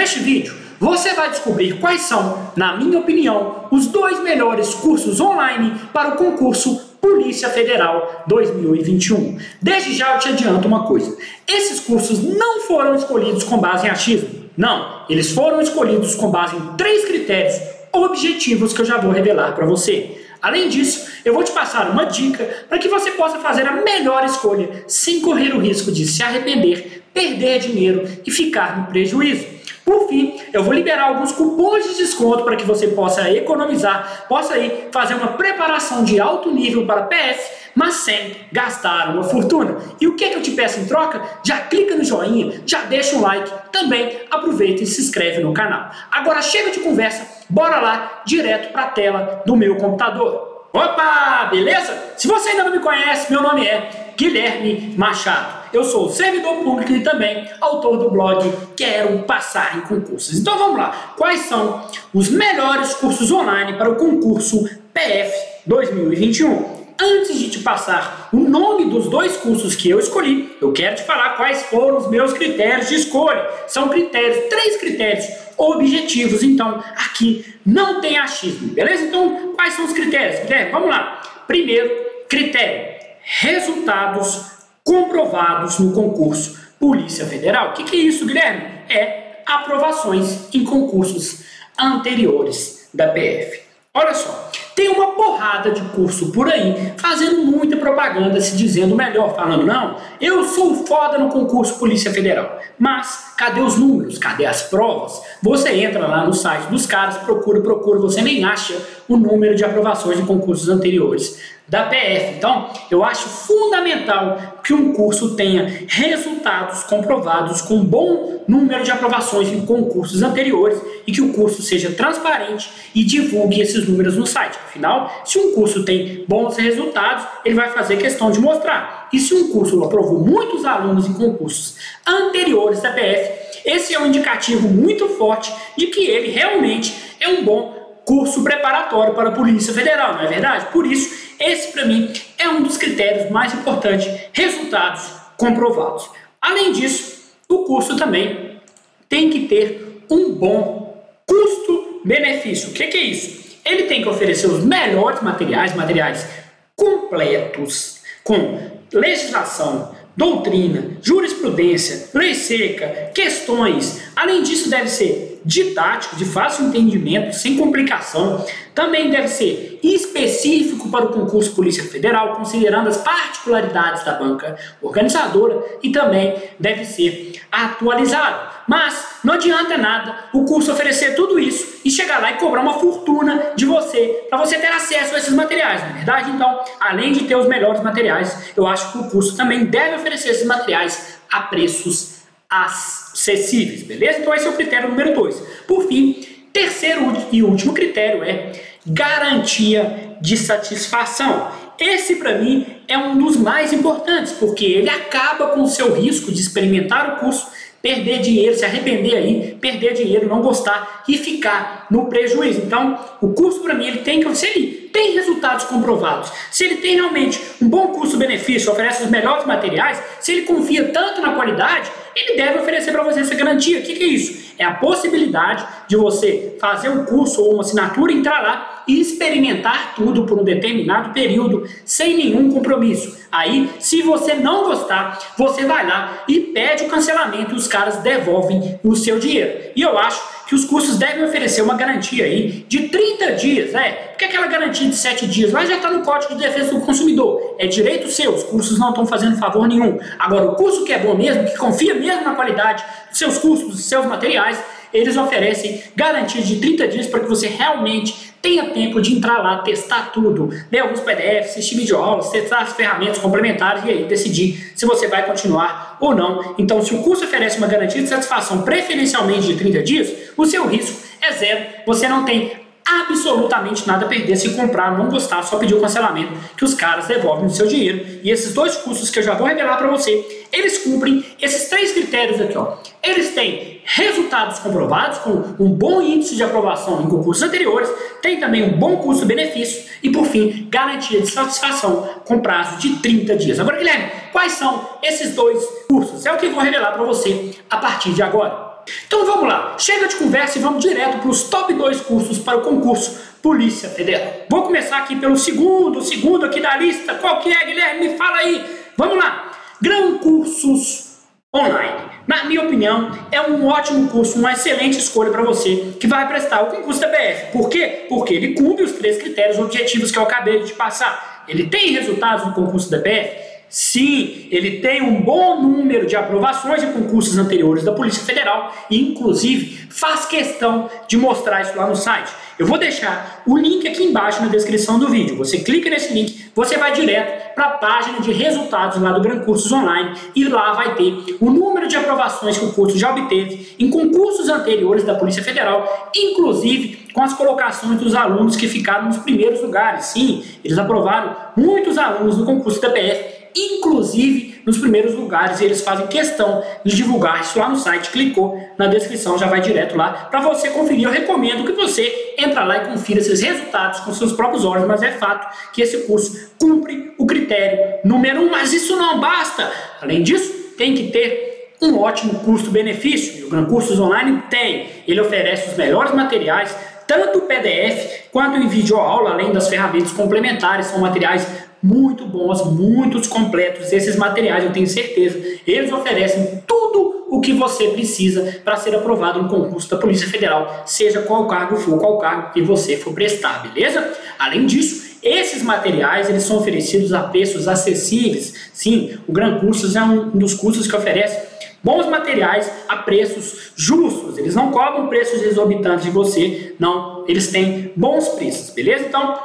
Neste vídeo, você vai descobrir quais são, na minha opinião, os dois melhores cursos online para o concurso Polícia Federal 2021. Desde já eu te adianto uma coisa: esses cursos não foram escolhidos com base em achismo. Não, eles foram escolhidos com base em três critérios objetivos que eu já vou revelar para você. Além disso, eu vou te passar uma dica para que você possa fazer a melhor escolha sem correr o risco de se arrepender, perder dinheiro e ficar no prejuízo. Por fim, eu vou liberar alguns cupons de desconto para que você possa economizar, possa aí fazer uma preparação de alto nível para PF, mas sem gastar uma fortuna. E o que, é que eu te peço em troca? Já clica no joinha, já deixa um like, também aproveita e se inscreve no canal. Agora chega de conversa, bora lá direto para a tela do meu computador. Opa, beleza? Se você ainda não me conhece, meu nome é Guilherme Machado. Eu sou servidor público e também autor do blog Quero Passar em Concursos. Então vamos lá. Quais são os melhores cursos online para o concurso PF 2021? Antes de te passar o nome dos dois cursos que eu escolhi, eu quero te falar quais foram os meus critérios de escolha. São critérios, três critérios objetivos, então aqui não tem achismo, beleza? Então, quais são os critérios? Vamos lá. Primeiro critério: resultados comprovados no concurso Polícia Federal. O que, que é isso, Guilherme? É aprovações em concursos anteriores da PF. Olha só, tem uma porrada de curso por aí fazendo muita propaganda, se dizendo melhor, falando, não, eu sou foda no concurso Polícia Federal. Mas cadê os números? Cadê as provas? Você entra lá no site dos caras, procura, procura, você nem acha o número de aprovações de concursos anteriores da PF. Então, eu acho fundamental que um curso tenha resultados comprovados com bom número de aprovações em concursos anteriores e que o curso seja transparente e divulgue esses números no site. Afinal, se um curso tem bons resultados, ele vai fazer questão de mostrar. E se um curso aprovou muitos alunos em concursos anteriores da PF, esse é um indicativo muito forte de que ele realmente é um bom curso preparatório para a Polícia Federal, não é verdade? Por isso, esse, para mim, é um dos critérios mais importantes, resultados comprovados. Além disso, o curso também tem que ter um bom custo-benefício. O que, que é isso? Ele tem que oferecer os melhores materiais, materiais completos, com legislação, doutrina, jurisprudência, lei seca, questões. Além disso, deve ser didático, de fácil entendimento, sem complicação. Também deve ser específico para o concurso Polícia Federal, considerando as particularidades da banca organizadora e também deve ser atualizado. Mas não adianta nada o curso oferecer tudo isso e chegar lá e cobrar uma fortuna de você para você ter acesso a esses materiais, não é verdade? Então, além de ter os melhores materiais, eu acho que o curso também deve oferecer esses materiais a preços acessíveis, beleza? Então esse é o critério número 2. Por fim, terceiro e último critério é garantia de satisfação. Esse para mim é um dos mais importantes, porque ele acaba com o seu risco de experimentar o curso perder dinheiro, se arrepender aí, perder dinheiro, não gostar e ficar no prejuízo. Então, o curso para mim ele tem que se ele tem resultados comprovados, se ele tem realmente um bom custo-benefício, oferece os melhores materiais, se ele confia tanto na qualidade, ele deve oferecer para você essa garantia. O que, que é isso? É a possibilidade de você fazer um curso ou uma assinatura, entrar lá e experimentar tudo por um determinado período sem nenhum compromisso. Aí, se você não gostar, você vai lá e pede o cancelamento e os caras devolvem o seu dinheiro. E eu acho que os cursos devem oferecer uma garantia aí de 30 dias, né? Porque aquela garantia de 7 dias lá já está no Código de Defesa do Consumidor. É direito seu, os cursos não estão fazendo favor nenhum. Agora, o curso que é bom mesmo, que confia mesmo na qualidade dos seus cursos, dos seus materiais, eles oferecem garantia de 30 dias para que você realmente tenha tempo de entrar lá, testar tudo, ler alguns PDFs, assistir videoaulas, testar as ferramentas complementares e aí decidir se você vai continuar ou não. Então, se o curso oferece uma garantia de satisfação preferencialmente de 30 dias, o seu risco é zero. Você não tem absolutamente nada a perder se comprar, não gostar, só pedir o cancelamento, que os caras devolvem o seu dinheiro. E esses dois cursos que eu já vou revelar para você, eles cumprem esses três critérios aqui, ó. Eles têm resultados comprovados com um bom índice de aprovação em concursos anteriores, tem também um bom custo-benefício e, por fim, garantia de satisfação com prazo de 30 dias. Agora, Guilherme, quais são esses dois cursos? É o que eu vou revelar para você a partir de agora. Então vamos lá, chega de conversa e vamos direto para os top 2 cursos para o concurso Polícia Federal. Vou começar aqui pelo segundo, segundo aqui da lista. Qual que é, Guilherme? Me fala aí. Vamos lá. Gran Cursos Online. Na minha opinião, é um ótimo curso, uma excelente escolha para você que vai prestar o concurso da BF. Por quê? Porque ele cumpre os três critérios objetivos que eu acabei de passar. Ele tem resultados no concurso da BF? Sim, ele tem um bom número de aprovações em concursos anteriores da Polícia Federal e, inclusive, faz questão de mostrar isso lá no site. Eu vou deixar o link aqui embaixo na descrição do vídeo. Você clica nesse link, você vai direto para a página de resultados lá do Gran Cursos Online e lá vai ter o número de aprovações que o curso já obteve em concursos anteriores da Polícia Federal, inclusive com as colocações dos alunos que ficaram nos primeiros lugares. Sim, eles aprovaram muitos alunos no concurso da PF inclusive nos primeiros lugares, e eles fazem questão de divulgar isso lá no site. Clicou na descrição, já vai direto lá para você conferir. Eu recomendo que você entre lá e confira esses resultados com seus próprios olhos, mas é fato que esse curso cumpre o critério número um, mas isso não basta. Além disso, tem que ter um ótimo custo-benefício. E o Gran Cursos Online tem. Ele oferece os melhores materiais, tanto PDF quanto em videoaula, além das ferramentas complementares, são materiais muito bons, muitos completos. Esses materiais, eu tenho certeza, eles oferecem tudo o que você precisa para ser aprovado no concurso da Polícia Federal, seja qual cargo for, qual cargo que você for prestar, beleza? Além disso, esses materiais eles são oferecidos a preços acessíveis. Sim, o Gran Cursos é um dos cursos que oferece bons materiais a preços justos. Eles não cobram preços exorbitantes de você, não. Eles têm bons preços, beleza? Então,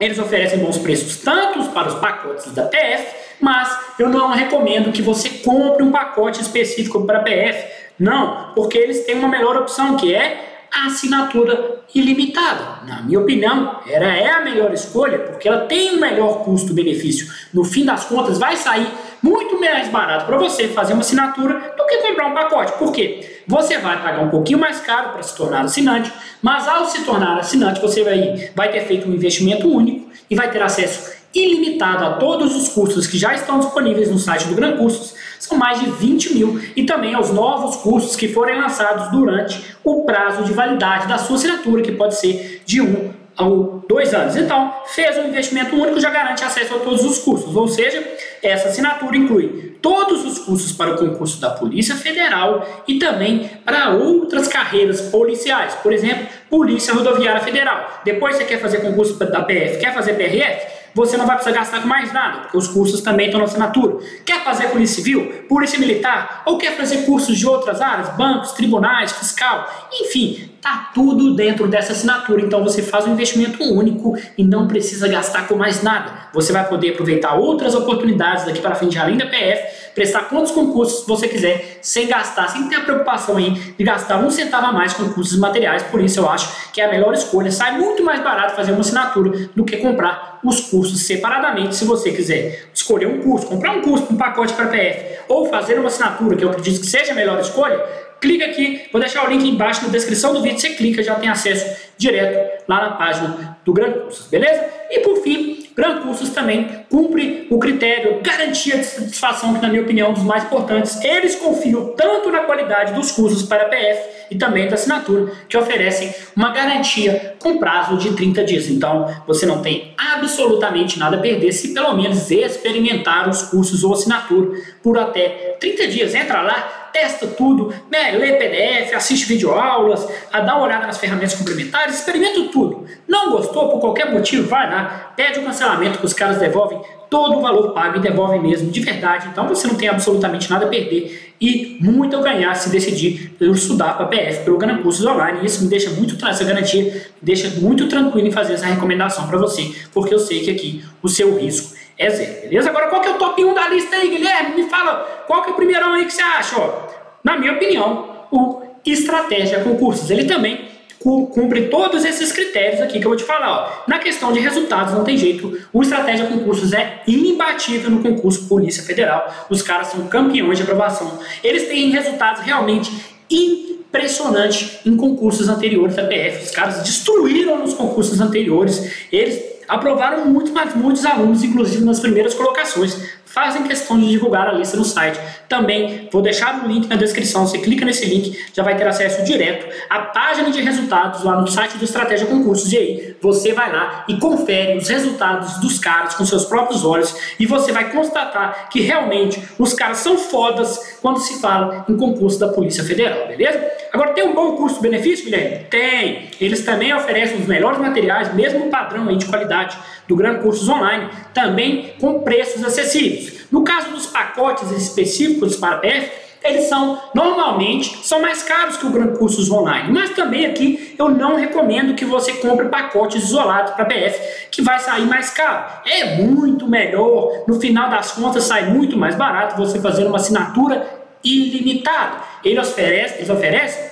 eles oferecem bons preços tanto para os pacotes da PF, mas eu não recomendo que você compre um pacote específico para PF. Não, porque eles têm uma melhor opção que é a assinatura ilimitada. Na minha opinião, ela é a melhor escolha porque ela tem um melhor custo-benefício. No fim das contas, vai sair muito mais barato para você fazer uma assinatura do que comprar um pacote. Por quê? Você vai pagar um pouquinho mais caro para se tornar assinante, mas ao se tornar assinante, você vai, vai ter feito um investimento único e vai ter acesso ilimitado a todos os cursos que já estão disponíveis no site do Gran Cursos, são mais de 20 mil, e também aos novos cursos que forem lançados durante o prazo de validade da sua assinatura, que pode ser de um ou dois anos. Então, fez um investimento único, já garante acesso a todos os cursos, ou seja, essa assinatura inclui todos os cursos para o concurso da Polícia Federal e também para outras carreiras policiais, por exemplo, Polícia Rodoviária Federal. Depois você quer fazer concurso da PF, quer fazer PRF? Você não vai precisar gastar com mais nada, porque os cursos também estão na assinatura. Quer fazer Polícia Civil, Polícia Militar, ou quer fazer cursos de outras áreas, bancos, tribunais, fiscal, enfim, tá tudo dentro dessa assinatura. Então você faz um investimento único e não precisa gastar com mais nada. Você vai poder aproveitar outras oportunidades daqui para frente, além da PF, prestar quantos concursos você quiser, sem gastar, sem ter a preocupação aí de gastar um centavo a mais com cursos materiais. Por isso eu acho que é a melhor escolha. Sai muito mais barato fazer uma assinatura do que comprar os cursos separadamente, se você quiser escolher um curso, comprar um curso, um pacote para PF, ou fazer uma assinatura, que eu acredito que seja a melhor escolha, clica aqui, vou deixar o link embaixo na descrição do vídeo, você clica, já tem acesso direto lá na página do Gran Cursos, beleza? E por fim, Gran Cursos também cumpre o critério garantia de satisfação, que na minha opinião é um dos mais importantes. Eles confiam tanto na qualidade dos cursos para PF e também da assinatura, que oferecem uma garantia com prazo de 30 dias. Então, você não tem absolutamente nada a perder se pelo menos experimentar os cursos ou assinatura por até 30 dias. Entra lá, testa tudo, né, lê PDF, assiste videoaulas, dá uma olhada nas ferramentas complementares, experimenta tudo. Não gostou por qualquer motivo, vai lá, pede o um cancelamento que os caras devolvem todo o valor pago e devolvem mesmo de verdade. Então você não tem absolutamente nada a perder e muito a ganhar se decidir estudar para PF pelo Gana Cursos Online. Isso me deixa muito, essa garantia me deixa muito tranquilo em fazer essa recomendação para você, porque eu sei que aqui o seu risco é zero, beleza? Agora qual que é o top 1 da lista aí, Guilherme? Me fala, qual que é o primeirão aí que você acha? Ó, na minha opinião, o Estratégia Concursos, ele também cumpre todos esses critérios aqui que eu vou te falar. Ó. Na questão de resultados, não tem jeito. O Estratégia Concursos é imbatível no concurso Polícia Federal. Os caras são campeões de aprovação. Eles têm resultados realmente impressionantes em concursos anteriores da PF. Os caras destruíram nos concursos anteriores. Eles aprovaram muitos, mas muitos alunos, inclusive nas primeiras colocações fazem questão de divulgar a lista no site. Também vou deixar o link na descrição, você clica nesse link, já vai ter acesso direto à página de resultados lá no site do Estratégia Concursos. E aí você vai lá e confere os resultados dos caras com seus próprios olhos e você vai constatar que realmente os caras são fodas quando se fala em concurso da Polícia Federal, beleza? Agora tem um bom custo-benefício, Guilherme? Tem! Eles também oferecem os melhores materiais, mesmo padrão aí de qualidade do Gran Cursos Online, também com preços acessíveis. No caso dos pacotes específicos para PF, eles são normalmente são mais caros que o Gran Cursos Online, mas também aqui eu não recomendo que você compre pacotes isolados para BF, que vai sair mais caro. É muito melhor, no final das contas sai muito mais barato você fazer uma assinatura ilimitada. Eles oferecem, eles oferecem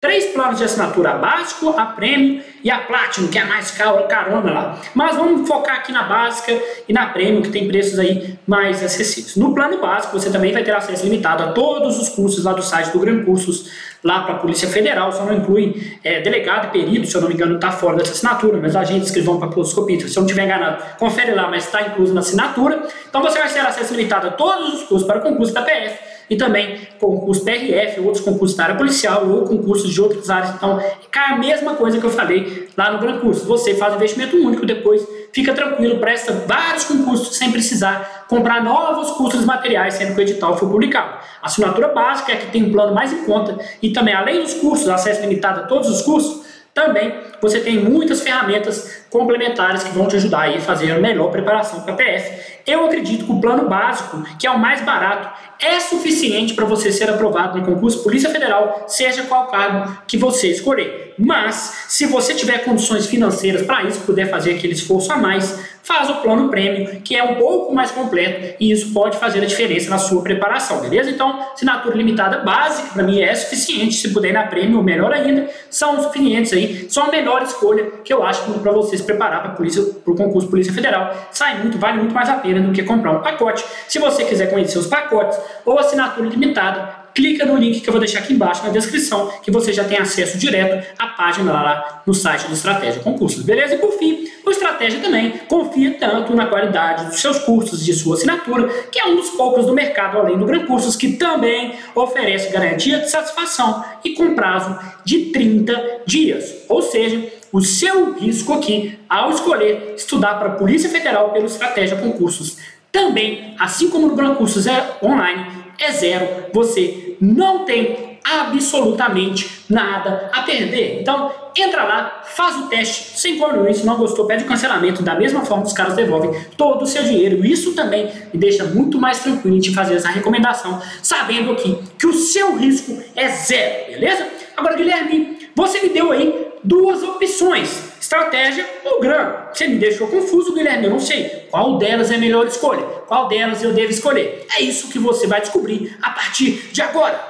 Três planos de assinatura básico, a prêmio e a Platinum, que é mais caro, carona lá. Mas vamos focar aqui na básica e na prêmio, que tem preços aí mais acessíveis. No plano básico, você também vai ter acesso limitado a todos os cursos lá do site do Gran Cursos, lá para a Polícia Federal, só não inclui é, delegado e perito, se eu não me engano, está fora dessa assinatura, mas agentes que vão para a coloscopia, se eu não estiver enganado, confere lá, mas está incluso na assinatura. Então você vai ter acesso limitado a todos os cursos para o concurso da PF e também concurso PRF, outros concursos da área policial ou concursos de outras áreas. Então, é a mesma coisa que eu falei lá no Gran Curso. Você faz investimento único, depois fica tranquilo, presta vários concursos sem precisar comprar novos cursos materiais, sendo que o edital foi publicado. A assinatura básica é que tem um plano mais em conta e também, além dos cursos, acesso limitado a todos os cursos, também você tem muitas ferramentas complementares que vão te ajudar a fazer a melhor preparação para a PF. Eu acredito que o plano básico, que é o mais barato, é suficiente para você ser aprovado no concurso Polícia Federal, seja qual cargo que você escolher. Mas, se você tiver condições financeiras para isso, puder fazer aquele esforço a mais, faz o plano prêmio, que é um pouco mais completo e isso pode fazer a diferença na sua preparação, beleza? Então, assinatura limitada básica, para mim é suficiente. Se puder ir na prêmio, melhor ainda, são suficientes aí. São a melhor escolha que eu acho para você se preparar para o concurso Polícia Federal. Sai muito, vale muito mais a pena do que comprar um pacote. Se você quiser conhecer os pacotes ou assinatura limitada, clica no link que eu vou deixar aqui embaixo na descrição, que você já tem acesso direto à página lá no site do Estratégia Concursos, beleza? E por fim, o Estratégia também confia tanto na qualidade dos seus cursos de sua assinatura, que é um dos poucos do mercado, além do Gran Cursos, que também oferece garantia de satisfação e com prazo de 30 dias. Ou seja, o seu risco aqui ao escolher estudar para a Polícia Federal pelo Estratégia Concursos também, assim como no Gran Cursos é online, é zero. Você não tem absolutamente nada a perder. Então, entra lá, faz o teste, sem problema, se não gostou, pede o cancelamento. Da mesma forma, os caras devolvem todo o seu dinheiro. Isso também me deixa muito mais tranquilo em te fazer essa recomendação, sabendo aqui que o seu risco é zero, beleza? Agora, Guilherme, você me deu aí duas opções estratégia ou grana. Você me deixou confuso, Guilherme, eu não sei qual delas é a melhor escolha, qual delas eu devo escolher. É isso que você vai descobrir a partir de agora.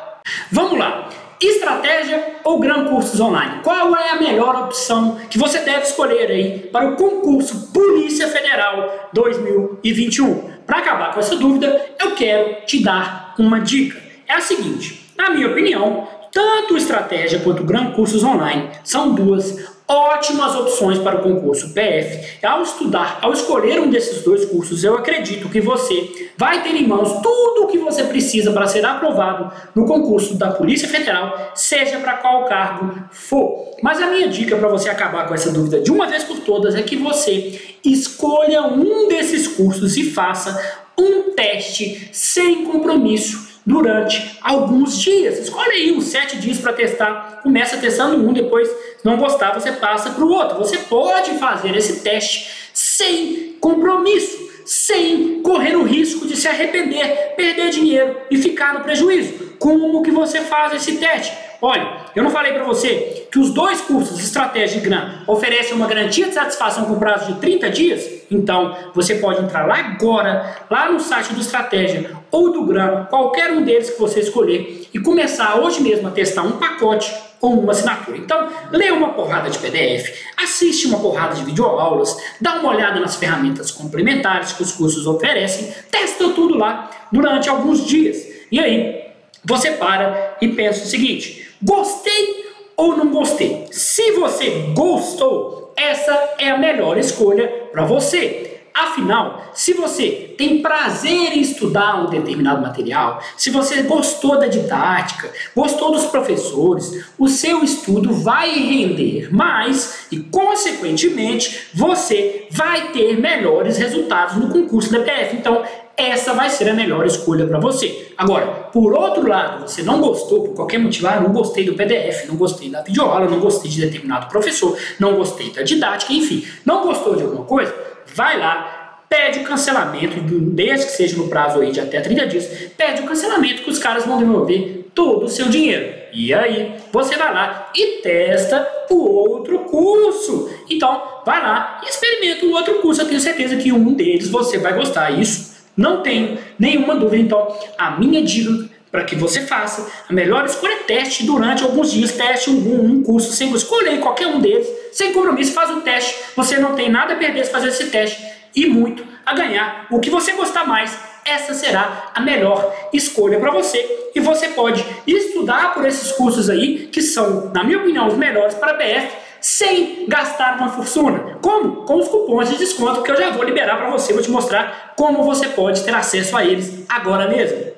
Vamos lá. Estratégia ou Gran Cursos Online? Qual é a melhor opção que você deve escolher aí para o concurso Polícia Federal 2021? Para acabar com essa dúvida, eu quero te dar uma dica. É a seguinte, na minha opinião, tanto Estratégia quanto Gran Cursos Online são duas ótimas opções para o concurso PF. Ao estudar, ao escolher um desses dois cursos, eu acredito que você vai ter em mãos tudo o que você precisa para ser aprovado no concurso da Polícia Federal, seja para qual cargo for. Mas a minha dica para você acabar com essa dúvida de uma vez por todas é que você escolha um desses cursos e faça um teste sem compromisso durante alguns dias. Escolhe aí uns sete dias para testar. Começa testando um, depois, se não gostar, você passa para o outro. Você pode fazer esse teste sem compromisso, sem correr o risco de se arrepender, perder dinheiro e ficar no prejuízo. Como que você faz esse teste? Olha, eu não falei para você que os dois cursos, Estratégia e GRAM, oferecem uma garantia de satisfação com prazo de 30 dias? Então, você pode entrar lá agora, lá no site do Estratégia ou do GRAM, qualquer um deles que você escolher, e começar hoje mesmo a testar um pacote ou uma assinatura. Então, lê uma porrada de PDF, assiste uma porrada de videoaulas, dá uma olhada nas ferramentas complementares que os cursos oferecem, testa tudo lá durante alguns dias. E aí, você para e pensa o seguinte: gostei ou não gostei? Se você gostou, essa é a melhor escolha para você. Afinal, se você tem prazer em estudar um determinado material, se você gostou da didática, gostou dos professores, o seu estudo vai render mais e, consequentemente, você vai ter melhores resultados no concurso da PF. Então, essa vai ser a melhor escolha para você. Agora, por outro lado, você não gostou por qualquer motivo, ah, não gostei do PDF, não gostei da videoaula, não gostei de determinado professor, não gostei da didática, enfim, não gostou de alguma coisa, vai lá, pede o cancelamento, desde que seja no prazo aí de até 30 dias, pede o cancelamento que os caras vão devolver todo o seu dinheiro. E aí, você vai lá e testa o outro curso. Então, vai lá e experimenta o outro curso. Eu tenho certeza que um deles você vai gostar. Isso não tenho nenhuma dúvida. Então, a minha dica para que você faça, a melhor escolha é teste durante alguns dias, teste um, um curso, sem escolher qualquer um deles, sem compromisso, faz o teste. Você não tem nada a perder se fazer esse teste e muito a ganhar. O que você gostar mais, essa será a melhor escolha para você. E você pode estudar por esses cursos aí, que são, na minha opinião, os melhores para a BF, sem gastar uma fortuna. Como? Com os cupons de desconto que eu já vou liberar para você, vou te mostrar como você pode ter acesso a eles agora mesmo.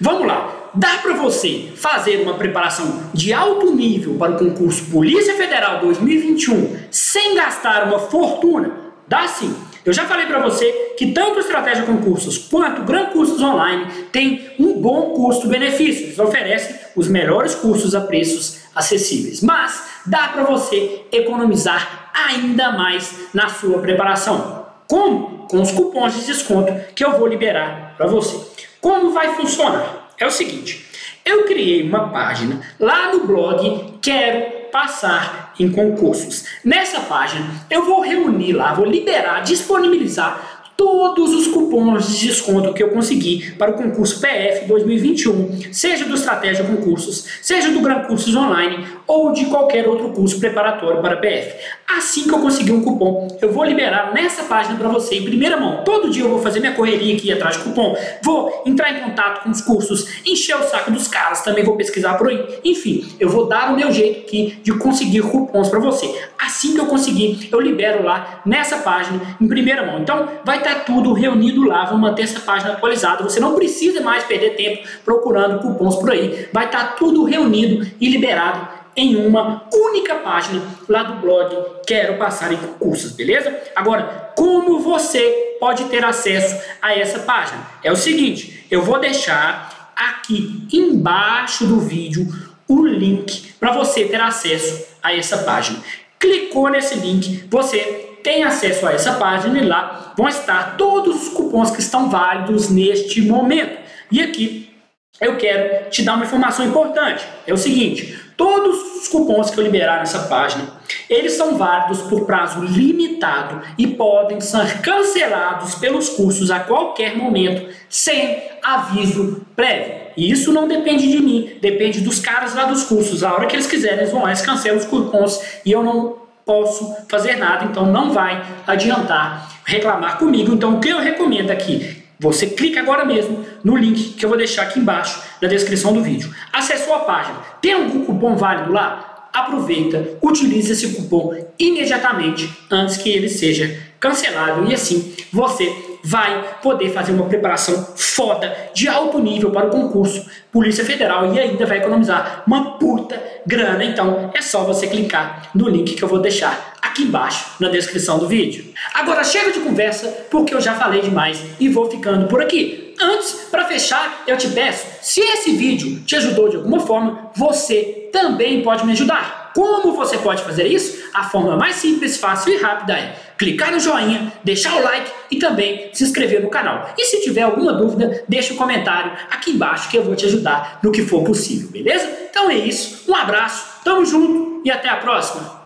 Vamos lá. Dá para você fazer uma preparação de alto nível para o concurso Polícia Federal 2021 sem gastar uma fortuna? Dá sim. Eu já falei para você que tanto Estratégia Concursos quanto Gran Cursos Online tem um bom custo-benefício. Eles oferecem os melhores cursos a preços acessíveis. Mas dá para você economizar ainda mais na sua preparação. Como? Com os cupons de desconto que eu vou liberar para você. Como vai funcionar? É o seguinte, eu criei uma página lá no blog Quero Passar em Concursos. Nessa página eu vou reunir lá, vou liberar, disponibilizar todos os cupons de desconto que eu consegui para o concurso PF 2021, seja do Estratégia Concursos, seja do Gran Cursos Online ou de qualquer outro curso preparatório para PF. Assim que eu conseguir um cupom, eu vou liberar nessa página para você em primeira mão. Todo dia eu vou fazer minha correria aqui atrás de cupom, vou entrar em contato com os cursos, encher o saco dos caras, também vou pesquisar por aí. Enfim, eu vou dar o meu jeito aqui de conseguir cupons para você. Assim que eu conseguir, eu libero lá nessa página em primeira mão. Então, vai estar tá tudo reunido lá, vou manter essa página atualizada. Você não precisa mais perder tempo procurando cupons por aí. Vai estar tá tudo reunido e liberado em uma única página lá do blog Quero Passar em Concursos, beleza? Agora, como você pode ter acesso a essa página? É o seguinte, eu vou deixar aqui embaixo do vídeo o link para você ter acesso a essa página. Clicou nesse link, você tem acesso a essa página e lá vão estar todos os cupons que estão válidos neste momento. E aqui eu quero te dar uma informação importante. É o seguinte, Todos os cupons que eu liberar nessa página, eles são válidos por prazo limitado e podem ser cancelados pelos cursos a qualquer momento, sem aviso prévio. E isso não depende de mim, depende dos caras lá dos cursos. A hora que eles quiserem, eles vão lá e cancelam os cupons e eu não posso fazer nada, então não vai adiantar reclamar comigo. Então o que eu recomendo aqui você clica agora mesmo no link que eu vou deixar aqui embaixo na descrição do vídeo. Acessou a página, tem algum cupom válido lá? Aproveita, utilize esse cupom imediatamente antes que ele seja cancelado e assim você vai poder fazer uma preparação foda de alto nível para o concurso Polícia Federal e ainda vai economizar uma puta grana. Então é só você clicar no link que eu vou deixar aqui embaixo na descrição do vídeo. Agora chega de conversa porque eu já falei demais e vou ficando por aqui. Antes, para fechar, eu te peço, se esse vídeo te ajudou de alguma forma, você também pode me ajudar. Como você pode fazer isso? A forma mais simples, fácil e rápida é clicar no joinha, deixar o like e também se inscrever no canal. E se tiver alguma dúvida, deixa um comentário aqui embaixo que eu vou te ajudar no que for possível, beleza? Então é isso, um abraço, tamo junto e até a próxima!